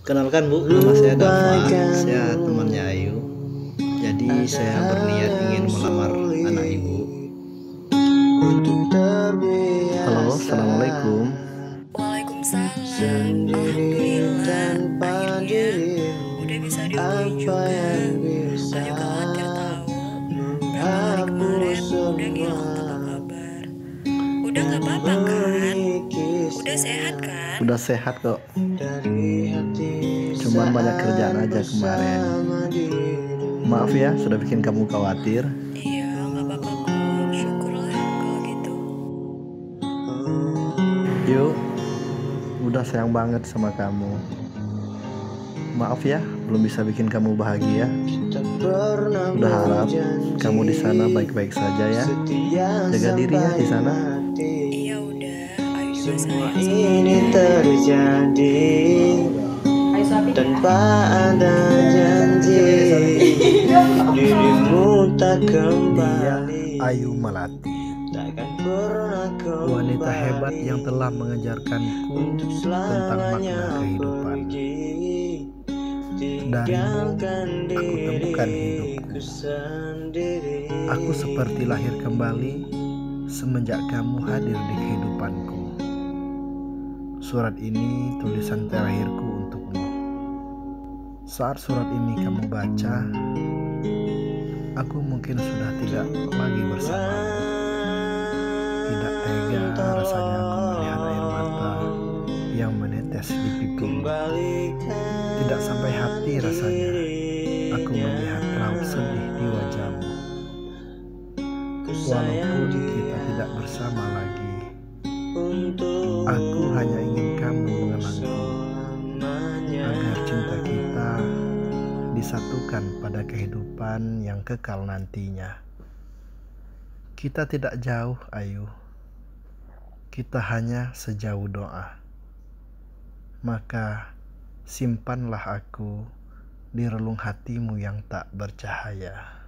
Kenalkan Bu, nama saya Dava. Saya temannya Ayu. Jadi saya berniat ingin melamar anak ibu. Halo, assalamualaikum. Waalaikumsalam. Alhamdulillah. Akhirnya udah bisa dihubungi juga. Ayu khawatir tahu. Berapa hari kemarin udah ngilang tanpa kabar. Udah nggak apa-apa kan? Udah sehat kan? Udah sehat kok. Cuman banyak kerjaan aja kemarin. Maaf ya, sudah bikin kamu khawatir. Iya, nggak apa-apa kok. Syukurlah kalau gitu. Yuk, udah sayang banget sama kamu. Maaf ya, belum bisa bikin kamu bahagia. Udah harap kamu di sana baik-baik saja ya. Jaga diri ya di sana. Sama ini terjadi tanpa ada janji dirimu tak kembali Ayu kembali wanita hebat yang telah mengajarkanku tentang makna kehidupan. Darimu, tinggalkan aku temukan hidupku. sendiri Aku seperti lahir kembali semenjak kamu hadir di kehidupanku. Surat ini tulisan terakhirku untukmu. Saat surat ini kamu baca, aku mungkin sudah tidak lagi bersamamu. Tidak tega rasanya aku melihat air mata yang menetes di pipimu. Tidak sampai hati rasanya aku melihat raut sedih di wajahmu. Walaupun kita tidak bersama lagi, aku hanya ingin disatukan pada kehidupan yang kekal nantinya. Kita tidak jauh, Ayu. Kita hanya sejauh doa. Maka simpanlah aku di relung hatimu yang tak bercahaya.